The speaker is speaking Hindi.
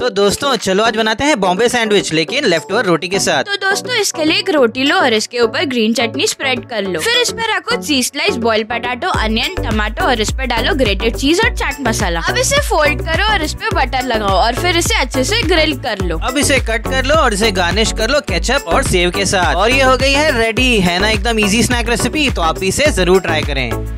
तो दोस्तों चलो आज बनाते हैं बॉम्बे सैंडविच लेकिन लेफ़्ट ओवर रोटी के साथ। तो दोस्तों इसके लिए एक रोटी लो और इसके ऊपर ग्रीन चटनी स्प्रेड कर लो। फिर इस पर रखो cheese slice boil potato onion tomato और इस पर डालो ग्रेटेड चीज़ और चाट मसाला अब इसे फोल्ड करो और इस पर बटर लगाओ और फिर इसे अच्छे से ग्रिल कर लो। अब इसे कट कर लो और इसे गार्निश कर लो केचप और सेव के साथ। और ये हो गई है रेडी है ना एकदम इजी स्नैक रेसिपी तो आप इसे ज़रूर ट्राई करें।